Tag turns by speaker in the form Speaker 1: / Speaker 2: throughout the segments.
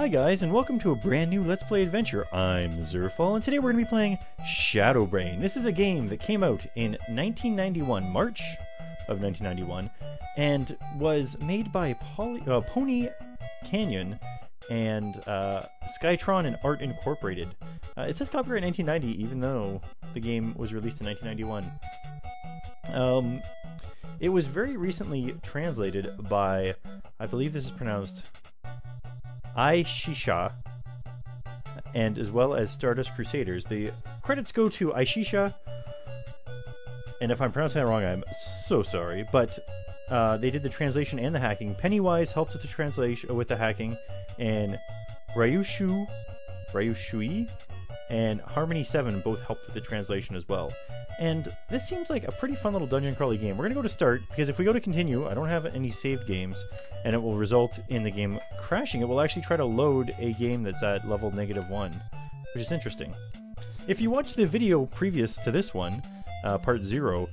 Speaker 1: Hi guys, and welcome to a brand new Let's Play adventure. I'm Zerfall, and today we're going to be playing Shadow Brain. This is a game that came out in 1991, March of 1991, and was made by Poly, uh, Pony Canyon and uh, Scitron and Art Incorporated. Uh, it says copyright 1990, even though the game was released in 1991. Um, it was very recently translated by, I believe this is pronounced Aishisha, and as well as Stardust Crusaders. The credits go to Aishisha, and if I'm pronouncing that wrong, I'm so sorry. But uh, they did the translation and the hacking. Pennywise helped with the translation with the hacking, and Ryushu, Ryushui, and Harmony Seven both helped with the translation as well. And this seems like a pretty fun little dungeon crawly game. We're going to go to start, because if we go to continue, I don't have any saved games, and it will result in the game crashing. It will actually try to load a game that's at level negative one, which is interesting. If you watched the video previous to this one, uh, part zero,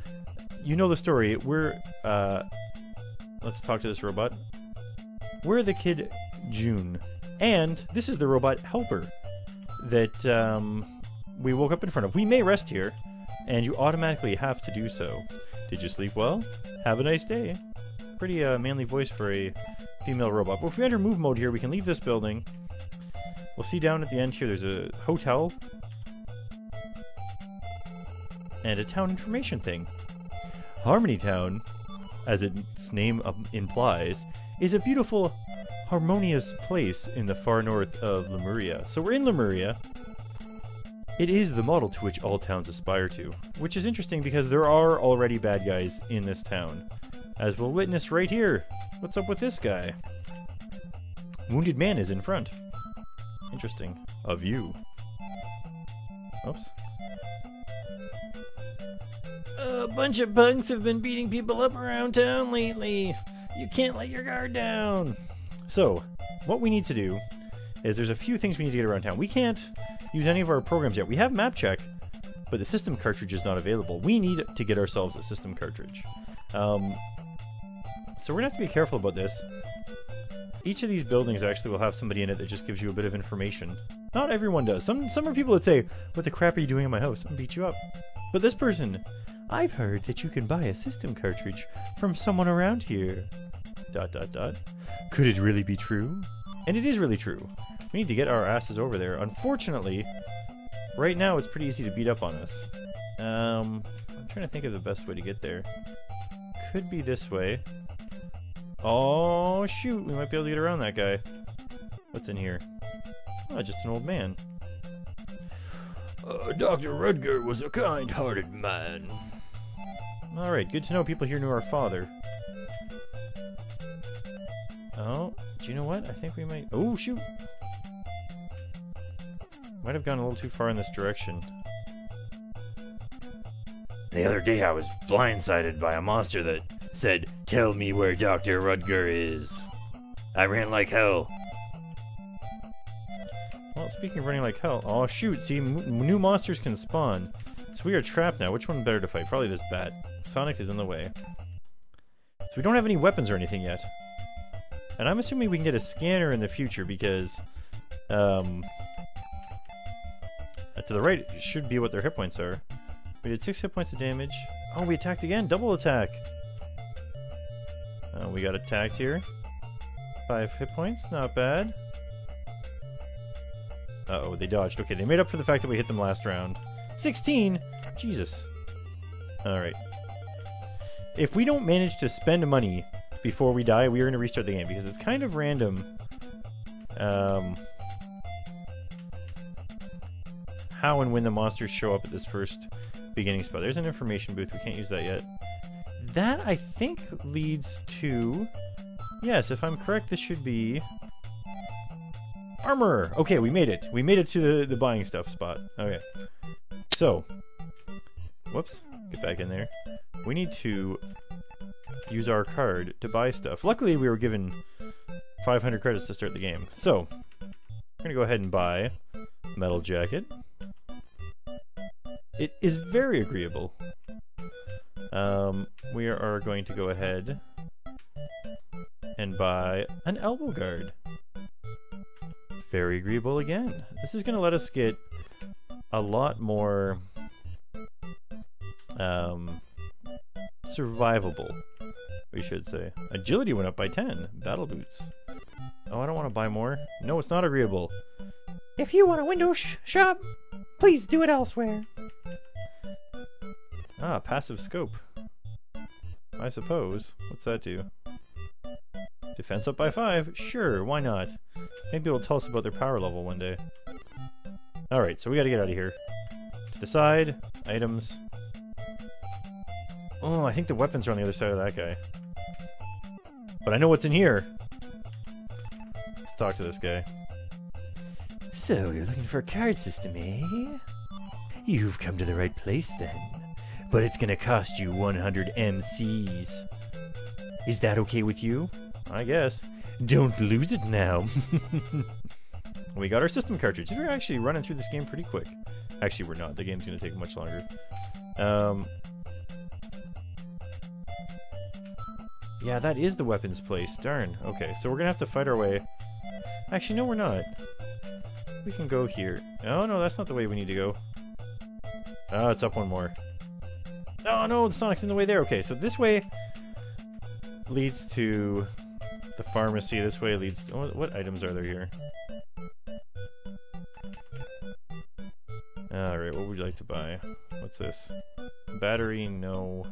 Speaker 1: you know the story. We're, uh, let's talk to this robot. We're the kid Jun, and this is the robot Helper that um, we woke up in front of. We may rest here, and you automatically have to do so. Did you sleep well? Have a nice day. Pretty uh, manly voice for a female robot. But if we enter move mode here, we can leave this building. We'll see down at the end here, there's a hotel. And a town information thing. Harmony Town, as its name implies, is a beautiful, harmonious place in the far north of Lemuria. So we're in Lemuria, it is the model to which all towns aspire to, which is interesting because there are already bad guys in this town. As we'll witness right here. What's up with this guy? Wounded man is in front. Interesting. A view. Oops. A bunch of punks have been beating people up around town lately. You can't let your guard down. So, what we need to do is there's a few things we need to get around town. We can't use any of our programs yet. We have map check, but the system cartridge is not available. We need to get ourselves a system cartridge. Um, so we're gonna have to be careful about this. Each of these buildings actually will have somebody in it that just gives you a bit of information. Not everyone does. Some some are people that say, "What the crap are you doing in my house? I'm gonna beat you up." But this person, I've heard that you can buy a system cartridge from someone around here. Dot dot dot. Could it really be true? And it is really true. We need to get our asses over there. Unfortunately, right now it's pretty easy to beat up on us. Um, I'm trying to think of the best way to get there. Could be this way. Oh, shoot. We might be able to get around that guy. What's in here? Oh, just an old man.
Speaker 2: Uh, Dr. Rudger was a kind-hearted man.
Speaker 1: Alright, good to know people here knew our father. Oh, do you know what? I think we might... Oh, shoot! Might have gone a little too far in this direction.
Speaker 2: The other day I was blindsided by a monster that said, Tell me where Dr. Rudger is. I ran like hell.
Speaker 1: Well, speaking of running like hell, oh shoot, see, new monsters can spawn. So we are trapped now. Which one better to fight? Probably this bat. Sonic is in the way. So we don't have any weapons or anything yet. And I'm assuming we can get a scanner in the future because um, uh, to the right should be what their hit points are. We did 6 hit points of damage. Oh, we attacked again! Double attack! Uh, we got attacked here. 5 hit points, not bad. Uh oh they dodged. Okay, they made up for the fact that we hit them last round. 16! Jesus. Alright. If we don't manage to spend money before we die, we are going to restart the game because it's kind of random. Um, how and when the monsters show up at this first beginning spot. There's an information booth. We can't use that yet. That, I think, leads to... Yes, if I'm correct, this should be... Armor! Okay, we made it. We made it to the, the buying stuff spot. Okay. So. Whoops. Get back in there. We need to use our card to buy stuff. Luckily, we were given 500 credits to start the game. So, we're to go ahead and buy Metal Jacket. It is very agreeable. Um, we are going to go ahead and buy an elbow guard. very agreeable again. This is going to let us get a lot more um, survivable, we should say. Agility went up by 10. Battle boots. Oh, I don't want to buy more. No, it's not agreeable.
Speaker 3: If you want a window sh shop, please do it elsewhere.
Speaker 1: Ah, passive scope. I suppose. What's that do? Defense up by 5? Sure, why not? Maybe it'll tell us about their power level one day. Alright, so we gotta get out of here. To the side, items. Oh, I think the weapons are on the other side of that guy. But I know what's in here. Let's talk to this guy.
Speaker 2: So, you're looking for a card system, eh? You've come to the right place then. But it's gonna cost you 100 MCs. Is that okay with you?
Speaker 1: I guess.
Speaker 2: Don't lose it now.
Speaker 1: we got our system cartridge. We're actually running through this game pretty quick. Actually, we're not. The game's going to take much longer. Um, yeah, that is the weapons place. Darn. Okay, so we're to have to fight our way. Actually, no, we're not. We can go here. Oh, no, that's not the way we need to go. Oh, it's up one more. Oh, no, the Sonic's in the way there. Okay, so this way leads to the pharmacy. This way leads to... What, what items are there here? Alright, what would you like to buy? What's this? Battery, no.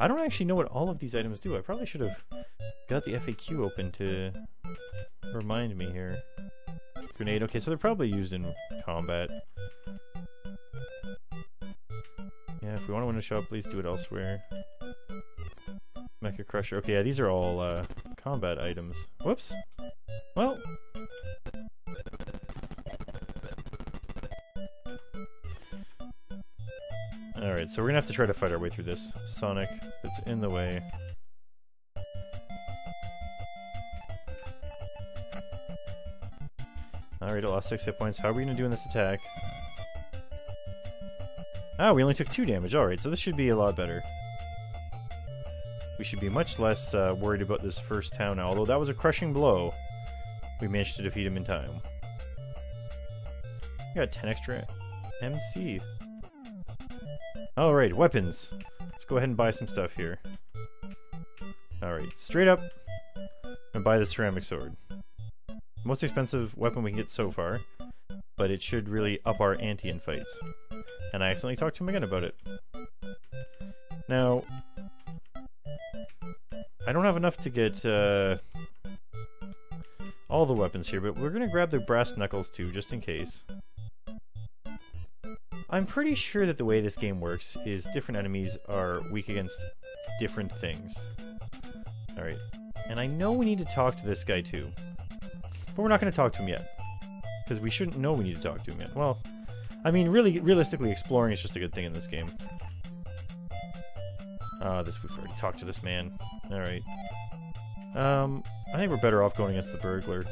Speaker 1: I don't actually know what all of these items do. I probably should have got the FAQ open to remind me here. Grenade, okay, so they're probably used in combat. Yeah, if we want to win a shop, please do it elsewhere. Mecha Crusher. Okay, yeah, these are all uh, combat items. Whoops. Well. Alright, so we're gonna have to try to fight our way through this Sonic that's in the way. Alright, I lost 6 hit points. How are we gonna do in this attack? Ah, we only took 2 damage. Alright, so this should be a lot better we should be much less uh, worried about this first town now. Although that was a crushing blow, we managed to defeat him in time. We got 10 extra MC. Alright, weapons. Let's go ahead and buy some stuff here. Alright, straight up, and buy the ceramic sword. Most expensive weapon we can get so far, but it should really up our ante in fights. And I accidentally talked to him again about it. Now, I don't have enough to get uh, all the weapons here, but we're going to grab the brass knuckles too, just in case. I'm pretty sure that the way this game works is different enemies are weak against different things. Alright. And I know we need to talk to this guy too. But we're not going to talk to him yet. Because we shouldn't know we need to talk to him yet. Well, I mean, really, realistically, exploring is just a good thing in this game. Ah, uh, this we've already talked to this man. Alright. Um, I think we're better off going against the burglar.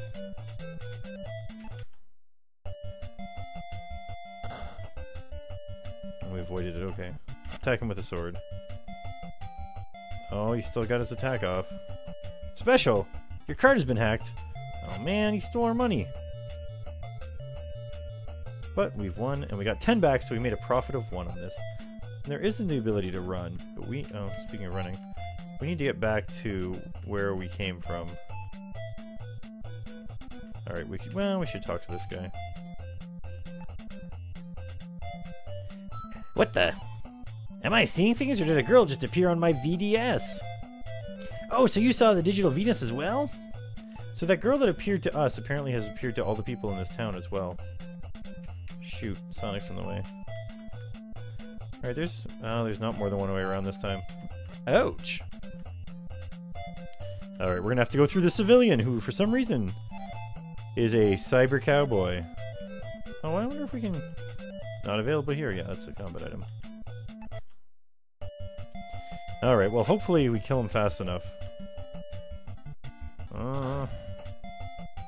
Speaker 1: Avoided it, okay. Attack him with a sword. Oh, he still got his attack off. Special! Your card has been hacked! Oh man, he stole our money! But we've won, and we got 10 back, so we made a profit of 1 on this. And there isn't the ability to run, but we... Oh, speaking of running. We need to get back to where we came from. Alright, we could, well, we should talk to this guy.
Speaker 2: What the? Am I seeing things or did a girl just appear on my VDS? Oh, so you saw the digital Venus as well?
Speaker 1: So that girl that appeared to us apparently has appeared to all the people in this town as well. Shoot, Sonic's in the way. Alright, there's... Oh, there's not more than one way around this time. Ouch! Alright, we're gonna have to go through the civilian, who, for some reason, is a cyber cowboy. Oh, I wonder if we can... Not available here. Yeah, that's a combat item. Alright, well, hopefully we kill him fast enough. Uh,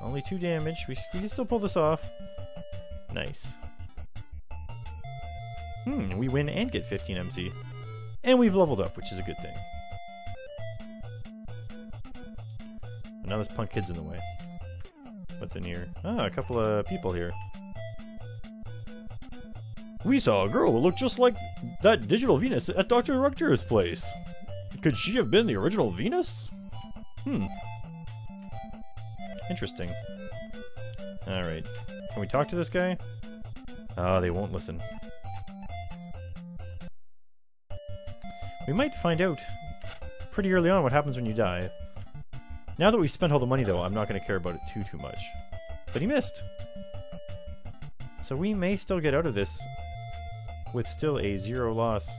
Speaker 1: only two damage. We, we can still pull this off. Nice. Hmm, we win and get 15 MC. And we've leveled up, which is a good thing. Now this punk kid's in the way. What's in here? Ah, a couple of people here. We saw a girl who looked just like that digital Venus at Dr. Rudger's place. Could she have been the original Venus? Hmm. Interesting. Alright. Can we talk to this guy? Oh, they won't listen. We might find out pretty early on what happens when you die. Now that we've spent all the money, though, I'm not going to care about it too, too much. But he missed. So we may still get out of this with still a zero loss.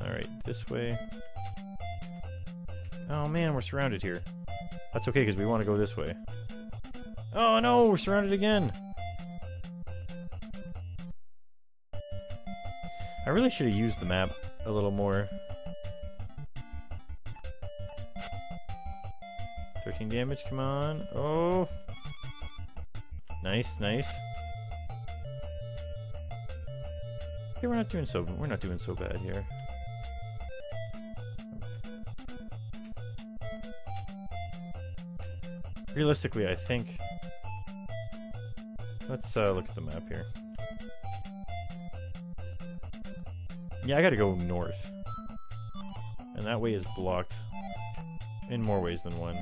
Speaker 1: Alright, this way. Oh man, we're surrounded here. That's okay, because we want to go this way. Oh no, we're surrounded again! I really should have used the map a little more. 13 damage, come on. Oh! Nice, nice. Okay, we're not doing so we're not doing so bad here. Realistically, I think let's uh, look at the map here. Yeah, I gotta go north. And that way is blocked in more ways than one.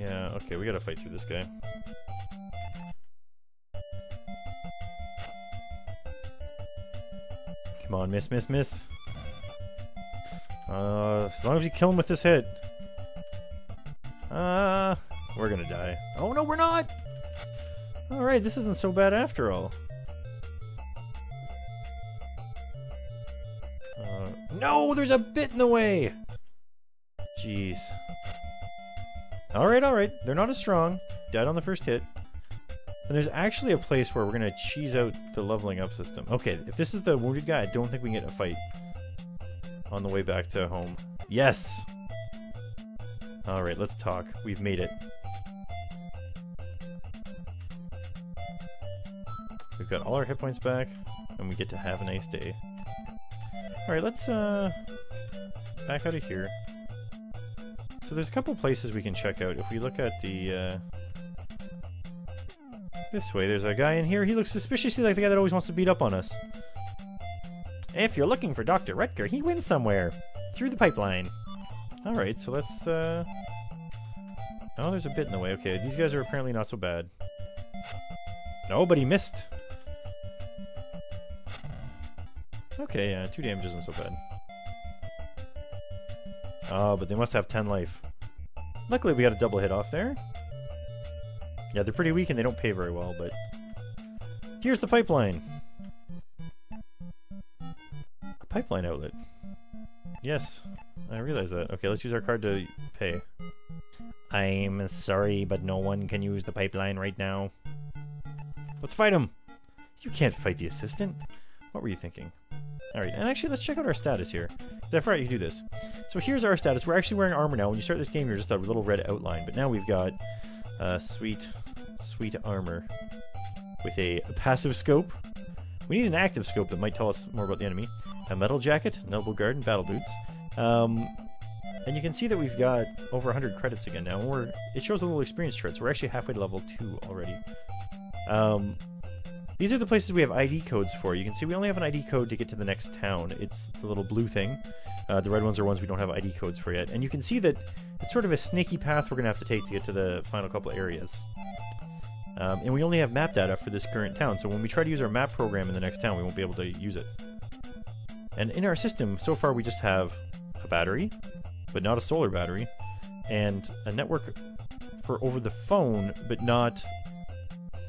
Speaker 1: Yeah, okay, we gotta fight through this guy. On, miss, miss, miss. Uh, as long as you kill him with this hit. Uh, we're gonna die. Oh no, we're not! Alright, this isn't so bad after all. Uh, no, there's a bit in the way! Jeez. Alright, alright. They're not as strong. Dead on the first hit. And there's actually a place where we're going to cheese out the leveling up system. Okay, if this is the wounded guy, I don't think we can get a fight on the way back to home. Yes! Alright, let's talk. We've made it. We've got all our hit points back, and we get to have a nice day. Alright, let's uh, back out of here. So there's a couple places we can check out. If we look at the... Uh, this way, there's a guy in here. He looks suspiciously like the guy that always wants to beat up on us. If you're looking for Dr. Rudger, he went somewhere. Through the pipeline. Alright, so let's, uh... Oh, there's a bit in the way. Okay, these guys are apparently not so bad. No, but he missed. Okay, yeah, two damage isn't so bad. Oh, but they must have 10 life. Luckily, we got a double hit off there. Yeah, they're pretty weak and they don't pay very well, but... Here's the pipeline! A pipeline outlet. Yes, I realize that. Okay, let's use our card to pay. I'm sorry, but no one can use the pipeline right now. Let's fight him! You can't fight the assistant. What were you thinking? Alright, and actually, let's check out our status here. I forgot you do this. So here's our status. We're actually wearing armor now. When you start this game, you're just a little red outline, but now we've got uh, sweet, sweet armor with a, passive scope. We need an active scope that might tell us more about the enemy. A metal jacket, noble guard, and battle boots. Um, and you can see that we've got over 100 credits again now. We're, it shows a little experience chart, so we're actually halfway to level 2 already. Um, these are the places we have ID codes for. You can see we only have an ID code to get to the next town. It's the little blue thing. Uh, the red ones are ones we don't have ID codes for yet. And you can see that it's sort of a snaky path we're going to have to take to get to the final couple areas. Um, and we only have map data for this current town, so when we try to use our map program in the next town, we won't be able to use it. And in our system, so far we just have a battery, but not a solar battery, and a network for over the phone, but not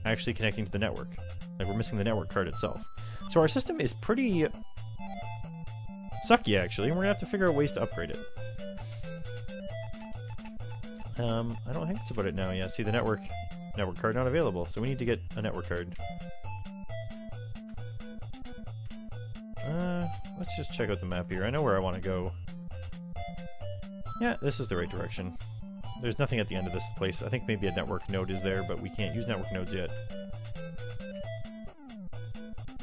Speaker 1: actually connecting to the network. Like we're missing the network card itself. So our system is pretty sucky actually, and we're gonna have to figure out ways to upgrade it. Um, I don't think that's about it now. Yeah, see the network network card not available, so we need to get a network card. Uh, let's just check out the map here. I know where I want to go. Yeah, this is the right direction. There's nothing at the end of this place. I think maybe a network node is there, but we can't use network nodes yet.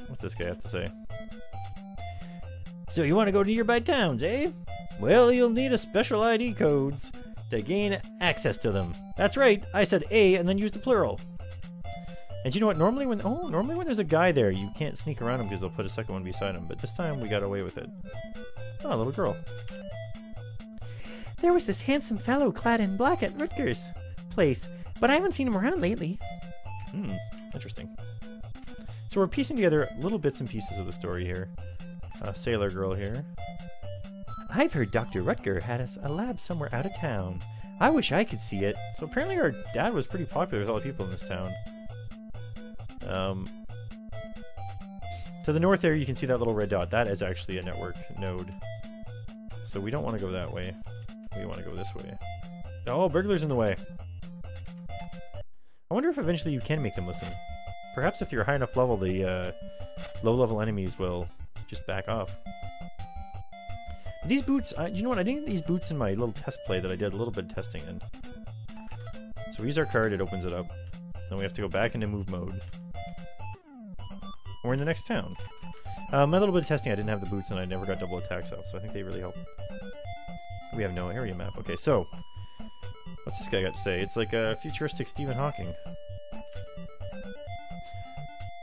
Speaker 1: What's this guy have to say?
Speaker 2: So you want to go to nearby towns, eh?
Speaker 1: Well, you'll need a special ID codes to gain access to them. That's right, I said a and then used the plural. And you know what? Normally when oh, normally when there's a guy there, you can't sneak around him because they'll put a second one beside him. But this time we got away with it. Oh, a little girl.
Speaker 3: There was this handsome fellow clad in black at Rudgers place, but I haven't seen him around lately.
Speaker 1: Hmm, interesting. So we're piecing together little bits and pieces of the story here. Uh, Sailor Girl here.
Speaker 2: I've heard Dr. Rudger had us a lab somewhere out of town. I wish I could see it.
Speaker 1: So apparently our dad was pretty popular with all the people in this town. Um, to the north there, you can see that little red dot. That is actually a network node. So we don't want to go that way. We want to go this way. Oh, burglars in the way. I wonder if eventually you can make them listen. Perhaps if you're high enough level, the uh, low-level enemies will just back off. These boots, uh, you know what? I didn't get these boots in my little test play that I did a little bit of testing in. So we use our card, it opens it up. Then we have to go back into move mode. We're in the next town. Uh, my little bit of testing, I didn't have the boots and I never got double attacks off, so I think they really help. We have no area map. Okay, so what's this guy got to say? It's like a futuristic Stephen Hawking.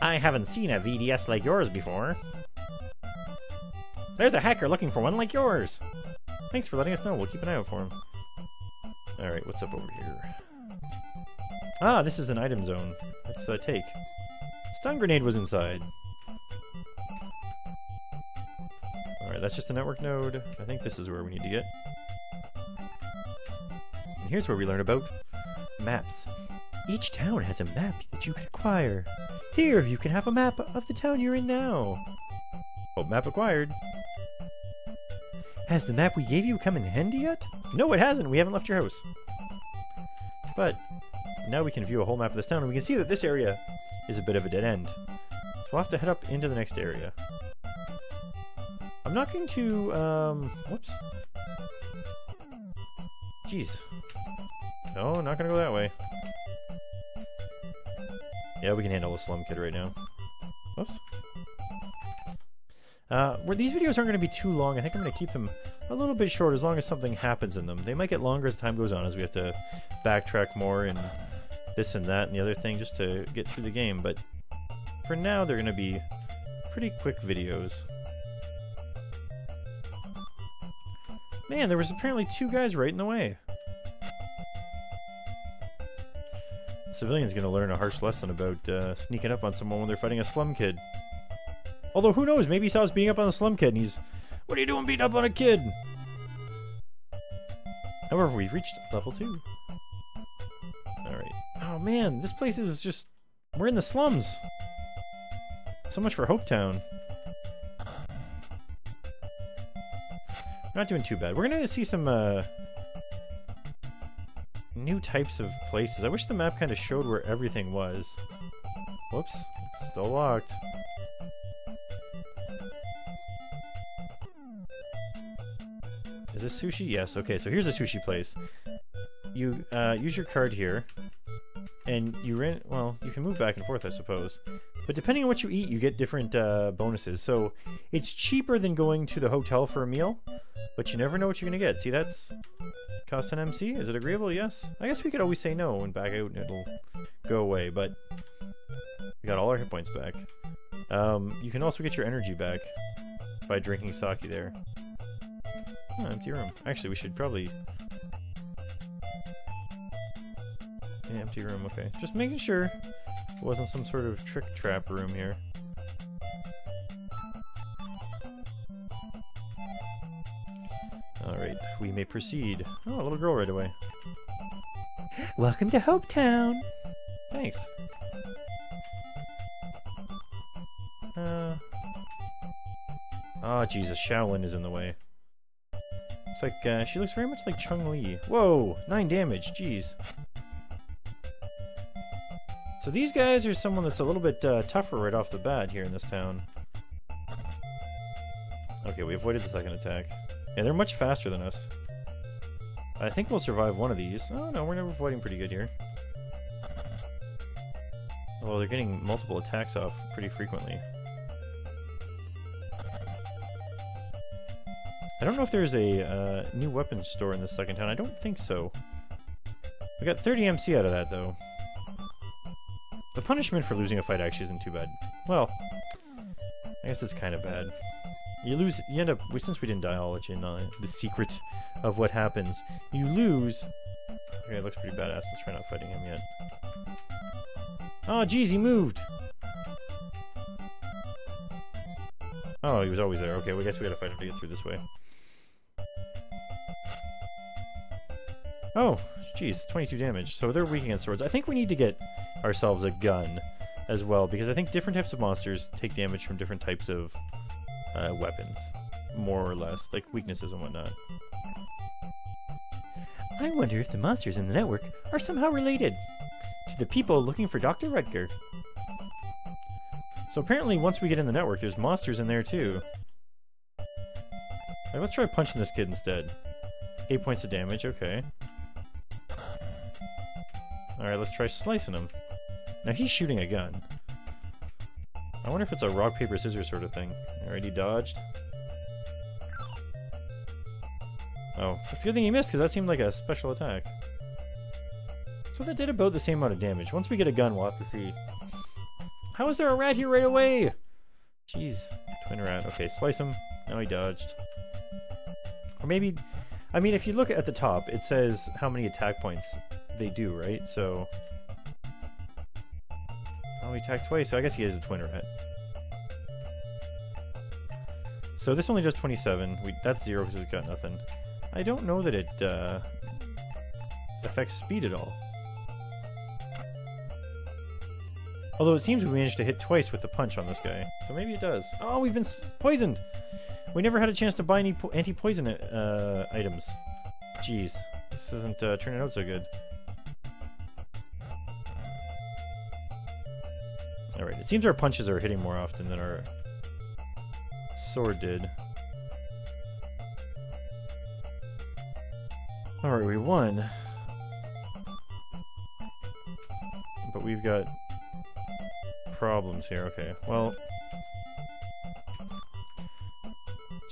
Speaker 3: I haven't seen a VDS like yours before. There's a hacker looking for one like yours.
Speaker 1: Thanks for letting us know. We'll keep an eye out for him. Alright, what's up over here? Ah, this is an item zone. Let's uh, take. Stun grenade was inside. Alright, that's just a network node. I think this is where we need to get. And here's where we learn about maps. Each town has a map that you can acquire. Here, you can have a map of the town you're in now. Oh, map acquired. Has the map we gave you come in handy yet? No, it hasn't. We haven't left your house. But now we can view a whole map of this town, and we can see that this area is a bit of a dead end. So we'll have to head up into the next area. I'm not going to, um, whoops. Jeez. No, not gonna go that way. Yeah, we can handle a slum kid right now. Uh, where these videos aren't going to be too long, I think I'm going to keep them a little bit short as long as something happens in them. They might get longer as time goes on as we have to backtrack more and this and that and the other thing just to get through the game, but for now they're going to be pretty quick videos. Man, there was apparently two guys right in the way. civilian's going to learn a harsh lesson about uh, sneaking up on someone when they're fighting a slum kid. Although, who knows? Maybe he saw us beating up on a slum kid and he's, What are you doing beating up on a kid? However, we've reached level 2. Alright. Oh man, this place is just... We're in the slums! So much for Hope Town. Not doing too bad. We're gonna see some, uh, new types of places. I wish the map kind of showed where everything was. Whoops. Still locked. Is this sushi? Yes. Okay, so here's a sushi place. You uh, use your card here, and you rent. Well, you can move back and forth, I suppose. But depending on what you eat, you get different uh, bonuses. So it's cheaper than going to the hotel for a meal, but you never know what you're gonna get. See, that's Cost an MC? Is it agreeable? Yes. I guess we could always say no and back out and it'll go away, but we got all our hit points back. Um, you can also get your energy back by drinking sake there. Oh, empty room. Actually, we should probably... Yeah, empty room, okay. Just making sure it wasn't some sort of trick trap room here. Alright, we may proceed. Oh, a little girl right away.
Speaker 3: Welcome to Hope Town.
Speaker 1: Thanks. Uh. Oh, Jesus, Shaolin is in the way. It's like, uh, she looks very much like Chun-Li. Whoa, nine damage, jeez. So these guys are someone that's a little bit uh, tougher right off the bat here in this town. Okay, we avoided the second attack. Yeah, they're much faster than us. I think we'll survive one of these. Oh no, we're avoiding pretty good here. Well, they're getting multiple attacks off pretty frequently. I don't know if there's a uh, new weapons store in the second town. I don't think so. We got 30 MC out of that, though. The punishment for losing a fight actually isn't too bad. Well, I guess it's kind of bad. You lose, you end up, since we didn't die, I'll let you in the secret of what happens. You lose. Okay, it looks pretty badass. Let's try not fighting him yet. Oh, geez, he moved! Oh, he was always there. Okay, well, I guess we gotta fight him to get through this way. Oh, geez, 22 damage. So they're weak against swords. I think we need to get ourselves a gun as well, because I think different types of monsters take damage from different types of uh, weapons, more or less, like weaknesses and whatnot.
Speaker 3: I wonder if the monsters in the network are somehow related to the people looking for Dr. Rudger.
Speaker 1: So apparently once we get in the network, there's monsters in there too. Let's try punching this kid instead. 8 points of damage, okay. Alright, let's try slicing him. Now he's shooting a gun. I wonder if it's a rock, paper, scissors sort of thing. Alright, he dodged. Oh, it's a good thing he missed, because that seemed like a special attack. So that did about the same amount of damage. Once we get a gun, we'll have to see. How is there a rat here right away? Jeez, twin rat. Okay, slice him. Now he dodged. Or maybe... I mean, if you look at the top, it says how many attack points they do, right? So... Oh, he attacked twice, so I guess he is a twin rat. So this only does 27. We, that's zero because it's got nothing. I don't know that it uh, affects speed at all. Although it seems we managed to hit twice with the punch on this guy. So maybe it does. Oh, we've been poisoned! We never had a chance to buy any po anti-poison uh, items. Jeez. This isn't uh, turning out so good. Alright, it seems our punches are hitting more often than our sword did. Alright, we won. But we've got problems here. Okay, well...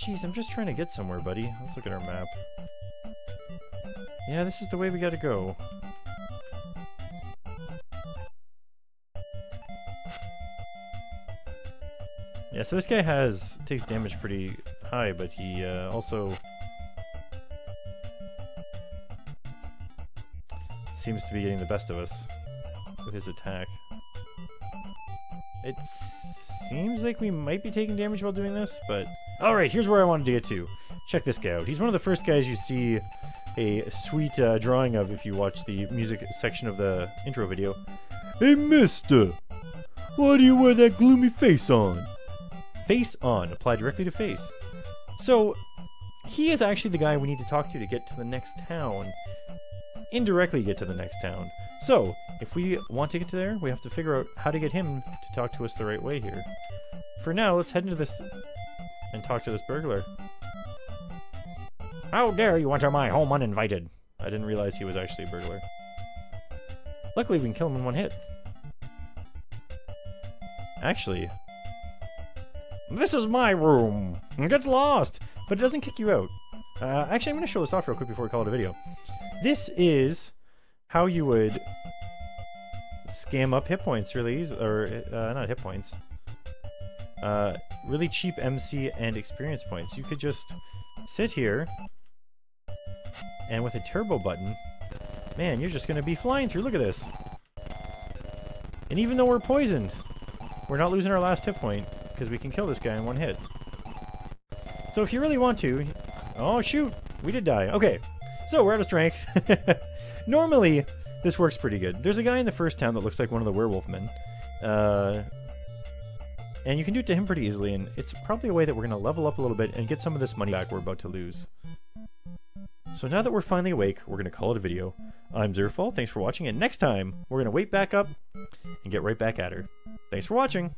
Speaker 1: Jeez, I'm just trying to get somewhere, buddy. Let's look at our map. Yeah, this is the way we gotta go. So this guy has takes damage pretty high, but he uh, also seems to be getting the best of us with his attack. It seems like we might be taking damage while doing this, but... Alright, here's where I wanted to get to. Check this guy out. He's one of the first guys you see a sweet uh, drawing of if you watch the music section of the intro video. Hey, mister! Why do you wear that gloomy face on? Face on. Apply directly to face. So, he is actually the guy we need to talk to to get to the next town. Indirectly get to the next town. So, if we want to get to there, we have to figure out how to get him to talk to us the right way here. For now, let's head into this and talk to this burglar. How dare you enter my home uninvited? I didn't realize he was actually a burglar. Luckily, we can kill him in one hit. Actually, this is my room. Get lost. But it doesn't kick you out. Uh, actually, I'm going to show this off real quick before we call it a video. This is how you would scam up hit points really easy, or uh, not hit points. Uh, really cheap MC and experience points. You could just sit here, and with a turbo button, man, you're just going to be flying through. Look at this. And even though we're poisoned, we're not losing our last hit point because we can kill this guy in one hit. So if you really want to... Oh, shoot! We did die. Okay, so we're out of strength. Normally, this works pretty good. There's a guy in the first town that looks like one of the werewolf men. Uh, and you can do it to him pretty easily, and it's probably a way that we're going to level up a little bit and get some of this money back we're about to lose. So now that we're finally awake, we're going to call it a video. I'm Zerfall, thanks for watching, and next time, we're going to wait back up and get right back at her. Thanks for watching!